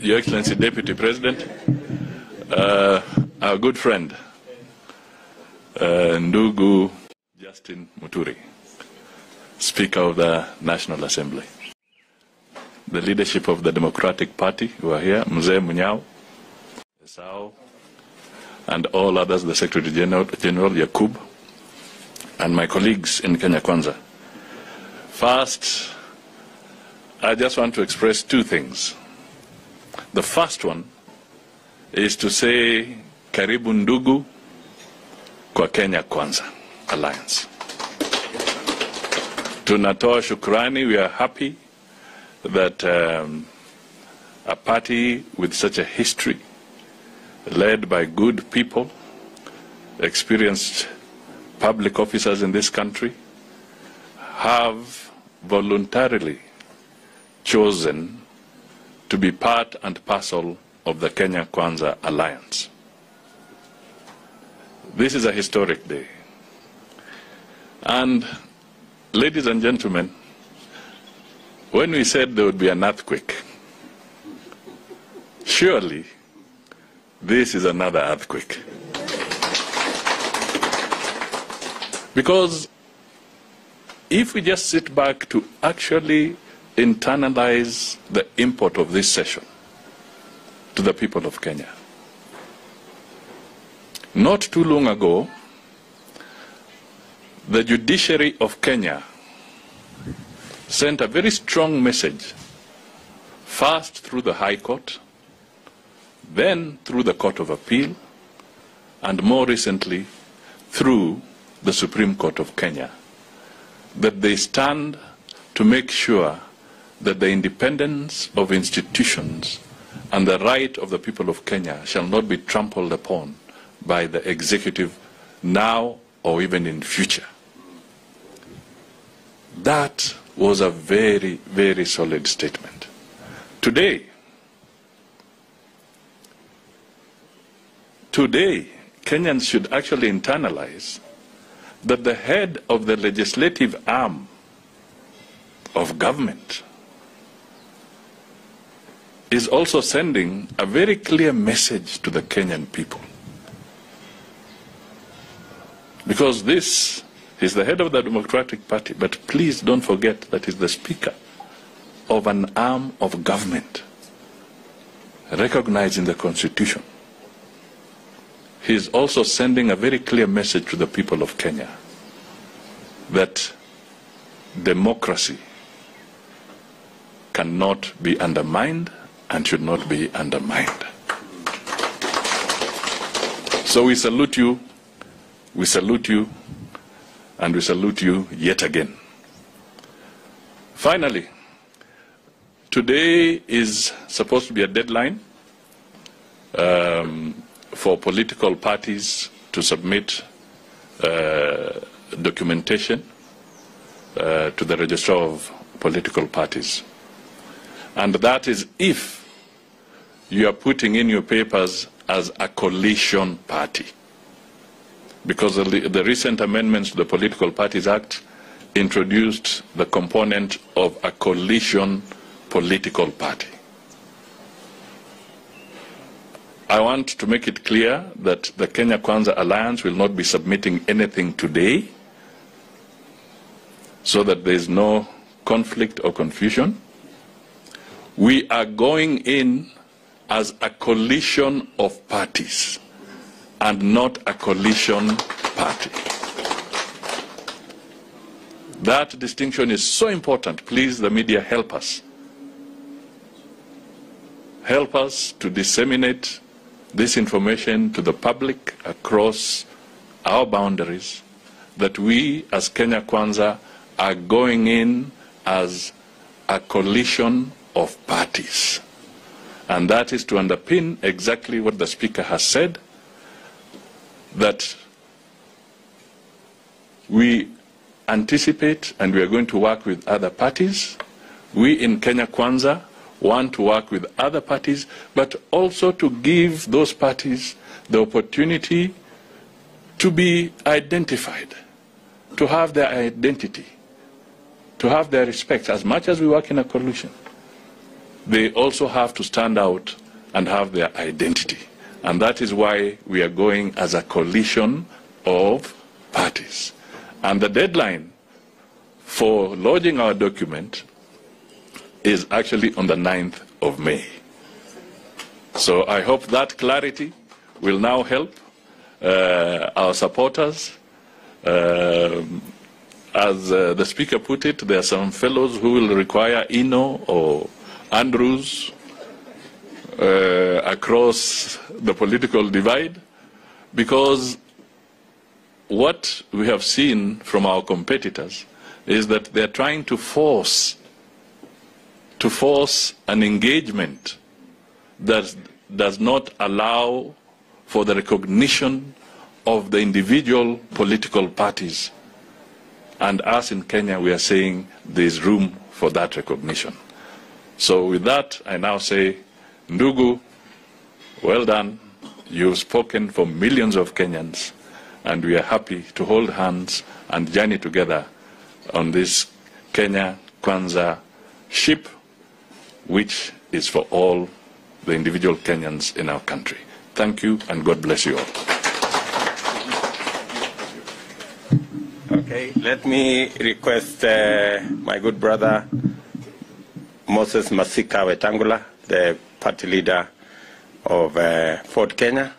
Your Excellency Deputy President, uh, our good friend, uh, Ndugu Justin Muturi, Speaker of the National Assembly, the leadership of the Democratic Party who are here, Mzee Munyao, Esau, and all others, the Secretary General, General Yakub, and my colleagues in Kenya Kwanza. First, I just want to express two things. The first one is to say karibu ndugu kwa Kenya Kwanza Alliance. Tunatoa shukrani, we are happy that um, a party with such a history, led by good people, experienced public officers in this country, have voluntarily chosen to be part and parcel of the Kenya Kwanza Alliance. This is a historic day. And, ladies and gentlemen, when we said there would be an earthquake, surely this is another earthquake. Because if we just sit back to actually internalize the import of this session to the people of Kenya. Not too long ago, the judiciary of Kenya sent a very strong message, first through the High Court, then through the Court of Appeal, and more recently through the Supreme Court of Kenya, that they stand to make sure that the independence of institutions and the right of the people of Kenya shall not be trampled upon by the executive now or even in future. That was a very, very solid statement. Today, today, Kenyans should actually internalize that the head of the legislative arm of government is also sending a very clear message to the Kenyan people. Because this is the head of the Democratic Party, but please don't forget that he's the Speaker of an arm of government recognized in the Constitution. He also sending a very clear message to the people of Kenya that democracy cannot be undermined and should not be undermined. So we salute you, we salute you, and we salute you yet again. Finally, today is supposed to be a deadline um, for political parties to submit uh, documentation uh, to the registrar of political parties. And that is if you are putting in your papers as a coalition party. Because the, recent amendments to the Political Parties Act introduced the component of a coalition political party. I want to make it clear that the Kenya Kwanza Alliance will not be submitting anything today so that there is no conflict or confusion. We are going in as a coalition of parties and not a coalition party. That distinction is so important. Please, the media, help us. Help us to disseminate this information to the public across our boundaries that we as Kenya Kwanza are going in as a coalition of parties. And that is to underpin exactly what the Speaker has said, that we anticipate and we are going to work with other parties. We in Kenya Kwanza want to work with other parties, but also to give those parties the opportunity to be identified, to have their identity, to have their respect as much as we work in a coalition. They also have to stand out and have their identity. And that is why we are going as a coalition of parties. And the deadline for lodging our document is actually on the 9th of May. So I hope that clarity will now help uh, our supporters. Uh, as uh, the speaker put it, there are some fellows who will require Eno or Andrews uh, across the political divide because what we have seen from our competitors is that they're trying to force to force an engagement that does not allow for the recognition of the individual political parties. And us in Kenya, we are saying there is room for that recognition. So with that, I now say, Ndugu, well done. You've spoken for millions of Kenyans, and we are happy to hold hands and journey together on this Kenya Kwanza ship, which is for all the individual Kenyans in our country. Thank you, and God bless you all. Okay, let me request uh, my good brother Moses Masika Wetangula, the party leader of uh, Ford Kenya,